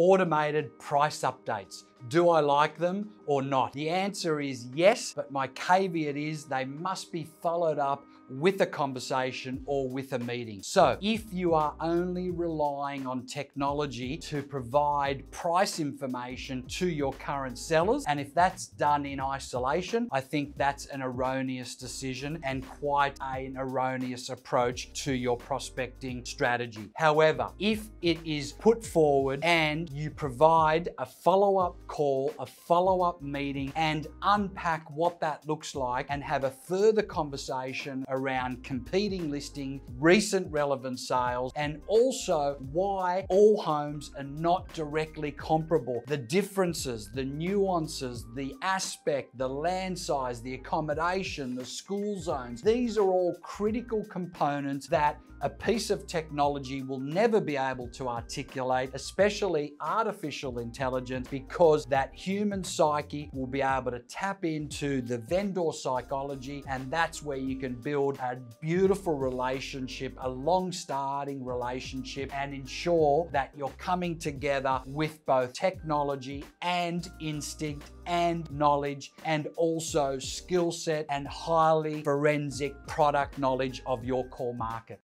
automated price updates. Do I like them or not? The answer is yes, but my caveat is they must be followed up with a conversation or with a meeting. So if you are only relying on technology to provide price information to your current sellers, and if that's done in isolation, I think that's an erroneous decision and quite an erroneous approach to your prospecting strategy. However, if it is put forward and you provide a follow-up call, a follow-up meeting, and unpack what that looks like and have a further conversation around competing listing, recent relevant sales, and also why all homes are not directly comparable. The differences, the nuances, the aspect, the land size, the accommodation, the school zones. These are all critical components that a piece of technology will never be able to articulate, especially artificial intelligence, because that human psyche will be able to tap into the vendor psychology, and that's where you can build a beautiful relationship, a long-starting relationship, and ensure that you're coming together with both technology and instinct and knowledge and also skill set and highly forensic product knowledge of your core market.